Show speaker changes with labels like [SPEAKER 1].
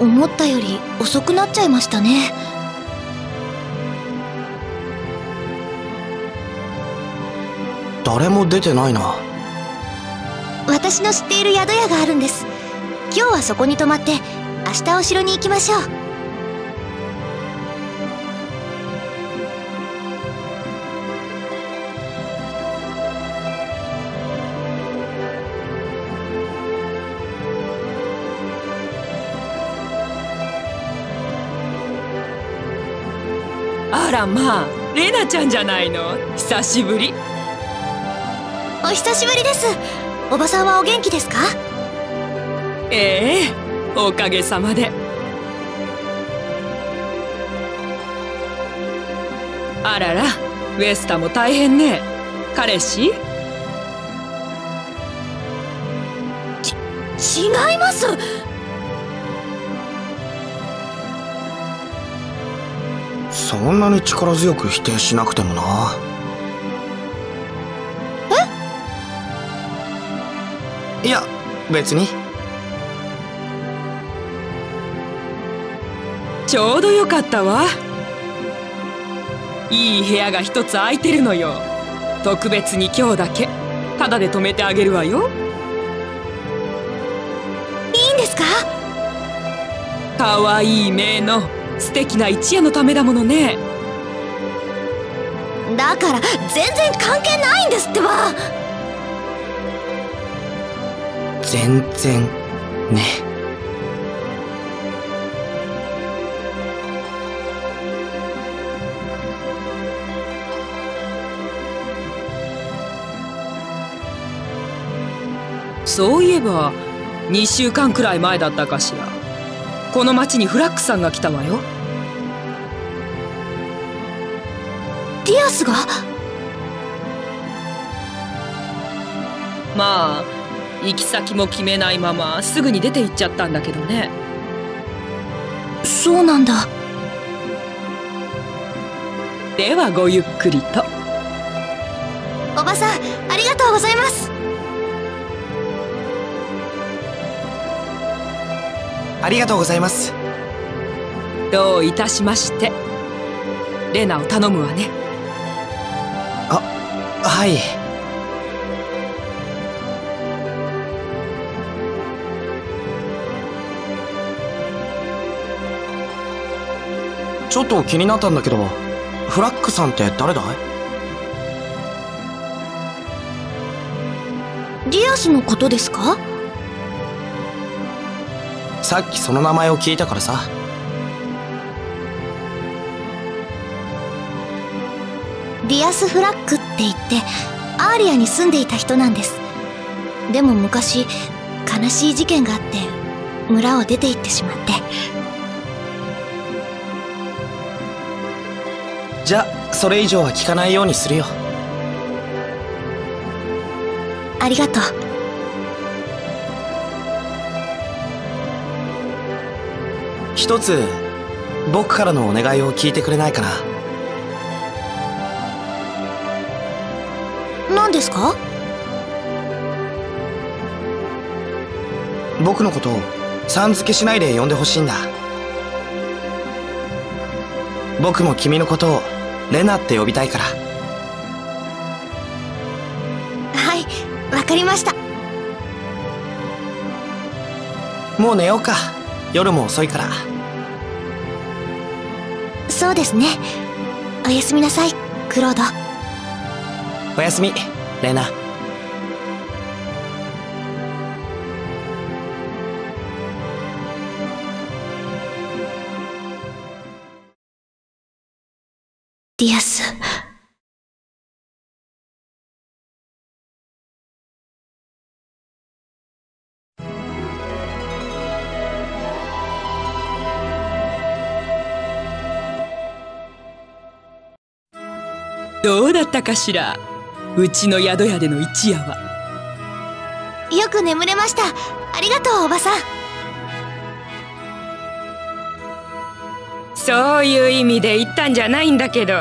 [SPEAKER 1] 思ったより遅くなっちゃいましたね。
[SPEAKER 2] 誰も出てないな。
[SPEAKER 1] 私の知っている宿屋があるんです。今日はそこに泊まって明日お城に行きましょう
[SPEAKER 3] あらまあレナちゃんじゃないの？久しぶり。
[SPEAKER 1] お久しぶりです。おばさんはお元気ですか？
[SPEAKER 3] ええおかげさまで。あららウエスタも大変ね。彼氏？
[SPEAKER 1] 違います
[SPEAKER 2] そんなに力強く否定しなくてもな。え？いや別に。
[SPEAKER 3] ちょうどよかったわ。いい部屋が一つ空いてるのよ。特別に今日だけ。タダで泊めてあげるわよ。
[SPEAKER 1] いいんですか？
[SPEAKER 3] かわいい名の素敵な一夜のためだものね。
[SPEAKER 1] だから全然関係ないんですってば。
[SPEAKER 2] 全然ね。
[SPEAKER 3] そういえば2週間くらい前だったかしら。この町にフラックさんが来たわよ
[SPEAKER 1] ディアスが？
[SPEAKER 3] まあ行き先も決めないまますぐに出て行っちゃったんだけどね。
[SPEAKER 1] そうなんだ。
[SPEAKER 3] ではごゆっくりと。
[SPEAKER 1] おばさんありがとうございます。
[SPEAKER 2] ありがとうございます。
[SPEAKER 3] どういたしまして。レナを頼むわね
[SPEAKER 2] はい。ちょっと気になったんだけどフラックさんって誰だい？
[SPEAKER 1] ディアスのことですか？
[SPEAKER 2] さっきその名前を聞いたからさ
[SPEAKER 1] ディアス・フラックって言ってアーリアに住んでいた人なんです。でも昔悲しい事件があって村を出て行ってしまって。
[SPEAKER 2] じゃあそれ以上は聞かないようにするよ。
[SPEAKER 1] ありがとう。
[SPEAKER 2] 一つ僕からのお願いを聞いてくれないかな
[SPEAKER 1] 何ですか？
[SPEAKER 2] 僕のことをさん付けしないで呼んでほしいんだ。僕も君のことをレナって呼びたいから。
[SPEAKER 1] はいわかりました。
[SPEAKER 2] もう寝ようか。夜も遅いから。
[SPEAKER 1] そうですね。おやすみなさいクロード。
[SPEAKER 2] おやすみレナ。
[SPEAKER 1] ディアス。
[SPEAKER 3] どうだったかしら？うちの宿屋での一夜は。
[SPEAKER 1] よく眠れました。ありがとうおばさん。
[SPEAKER 3] そういう意味で言ったんじゃないんだけど